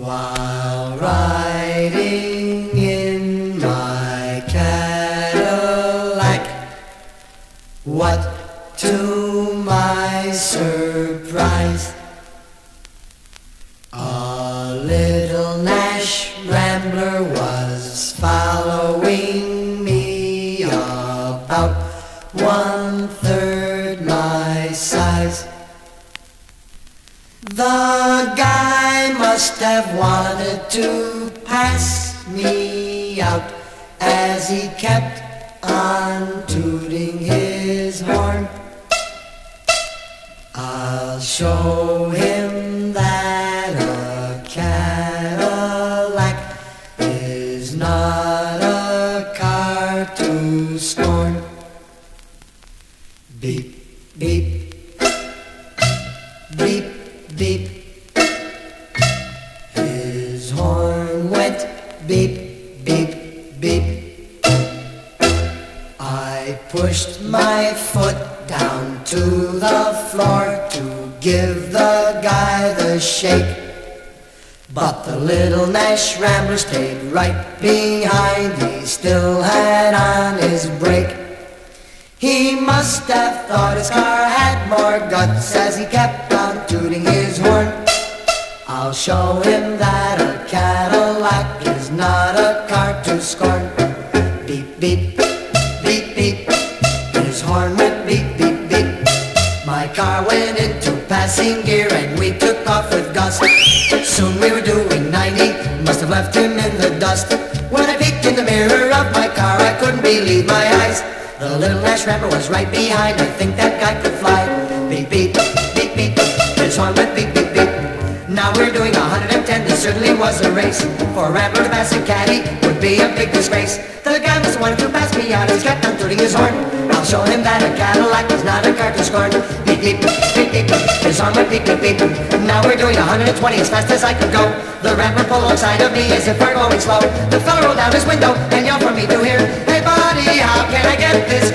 While riding in my Cadillac, what to my surprise, a little Nash Rambler was following me about one third my size. The guy must have wanted to pass me out as he kept on tooting his horn. I'll show him that a Cadillac is not a car to scorn. Beep, beep, beep, beep. Pushed my foot down to the floor to give the guy the shake. But the little Nash Rambler stayed right behind. He still had on his brake. He must have thought his car had more guts as he kept on tooting his horn. I'll show him that a Cadillac is not a car to scorn. Beep, beep, passing gear and we took off with gust. Soon we were doing 90, must have left him in the dust. When I peeked in the mirror of my car, I couldn't believe my eyes. The little Nash Rambler was right behind. I think that guy could fly. Beep, beep, beep, beep. His horn went beep, beep, beep. Now we're doing 110. This certainly was a race. For a Rambler to pass a caddy would be a big disgrace. The guy must have wanted to pass me out. He's kept on tooting his horn. I'll show him that a Cadillac is not a car to scorn. Beep, beep, beep, beep. His horn went beep, beep, beep. Now we're doing 120 as fast as I could go. The Rambler pulled alongside of me as if we're going slow. The fella rolled down his window and yelled for me to hear, Hey buddy, how can I get this